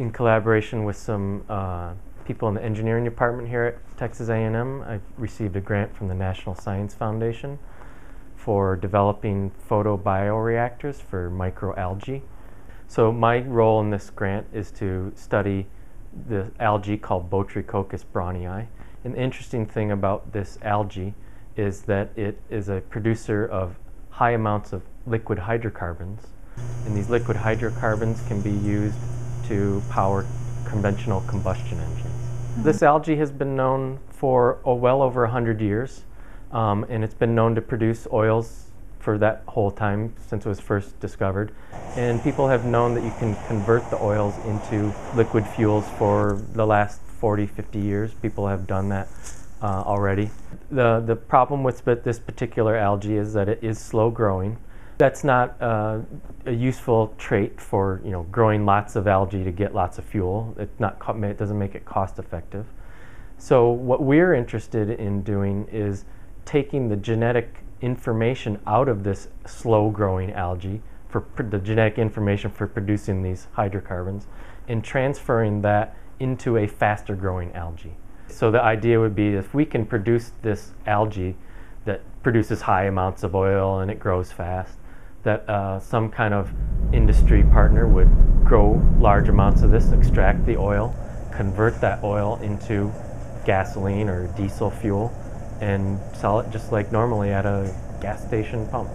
in collaboration with some uh, people in the engineering department here at Texas A&M, I received a grant from the National Science Foundation for developing photobioreactors for microalgae. So my role in this grant is to study the algae called Botryococcus braunii. And the interesting thing about this algae is that it is a producer of high amounts of liquid hydrocarbons. And these liquid hydrocarbons can be used to power conventional combustion engines. Mm-hmm. This algae has been known for oh, well over 100 years, um, and it's been known to produce oils for that whole time since it was first discovered. And people have known that you can convert the oils into liquid fuels for the last 40, 50 years. People have done that uh, already. The, the problem with this particular algae is that it is slow growing. That's not uh, a useful trait for you know growing lots of algae to get lots of fuel. It not it doesn't make it cost effective. So what we're interested in doing is taking the genetic information out of this slow growing algae for the genetic information for producing these hydrocarbons and transferring that into a faster growing algae. So the idea would be if we can produce this algae that produces high amounts of oil and it grows fast, that uh, some kind of industry partner would grow large amounts of this, extract the oil, convert that oil into gasoline or diesel fuel, and sell it just like normally at a gas station pump.